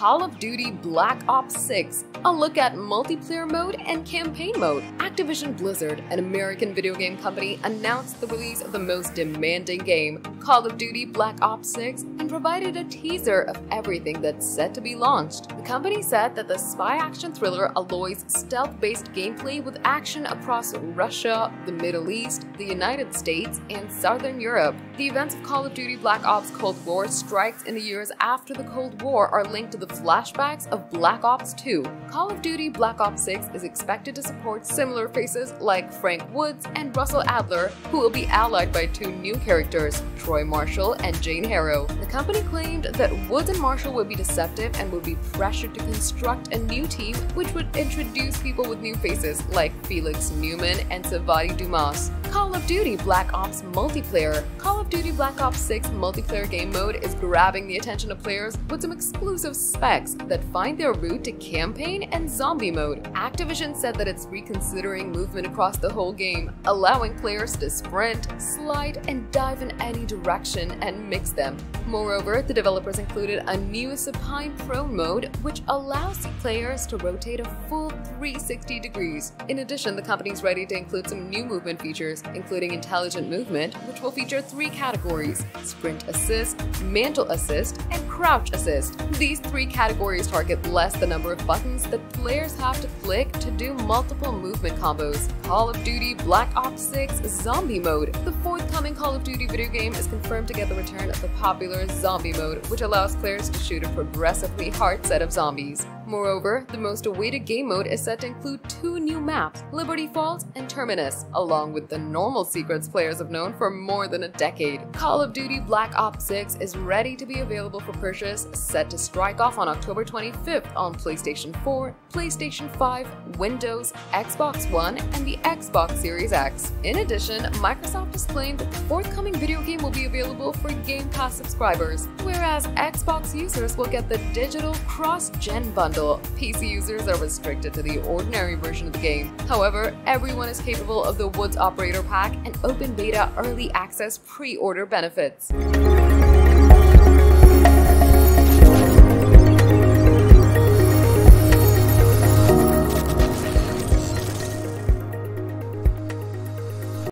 Call of Duty Black Ops 6, a look at multiplayer mode and campaign mode. Activision Blizzard, an American video game company, announced the release of the most demanding game, Call of Duty Black Ops 6, and provided a teaser of everything that's set to be launched. The company said that the spy action thriller alloys stealth-based gameplay with action across Russia, the Middle East, the United States, and Southern Europe. The events of Call of Duty Black Ops Cold War strikes in the years after the Cold War are linked to the flashbacks of Black Ops 2. Call of Duty Black Ops 6 is expected to support similar faces like Frank Woods and Russell Adler, who will be allied by two new characters, Troy Marshall and Jane Harrow. The company claimed that Woods and Marshall would be deceptive and would be pressured to construct a new team which would introduce people with new faces like Felix Neumann and Sevati Dumas. Call of Duty Black Ops multiplayer. Call of Duty Black Ops 6 multiplayer game mode is grabbing the attention of players with some exclusive that find their route to campaign and zombie mode. Activision said that it's reconsidering movement across the whole game, allowing players to sprint, slide, and dive in any direction and mix them. Moreover, the developers included a new supine prone mode, which allows players to rotate a full 360 degrees. In addition, the company is ready to include some new movement features, including intelligent movement, which will feature three categories sprint assist, mantle assist, and crouch assist. These three categories target less the number of buttons that players have to click to do multiple movement combos. Call of Duty Black Ops 6 Zombie Mode. The forthcoming Call of Duty video game is confirmed to get the return of the popular Zombie Mode, which allows players to shoot a progressively hard set of zombies. Moreover, the most awaited game mode is set to include two new maps, Liberty Falls and Terminus, along with the normal secrets players have known for more than a decade. Call of Duty Black Ops 6 is ready to be available for purchase, set to strike off on October 25th on PlayStation 4, PlayStation 5, Windows, Xbox One, and the Xbox Series X. In addition, Microsoft has claimed that the forthcoming video game will be available for Game Pass subscribers, whereas Xbox users will get the digital cross-gen bundle PC users are restricted to the ordinary version of the game. However, everyone is capable of the Woods Operator Pack and Open Beta Early Access pre-order benefits.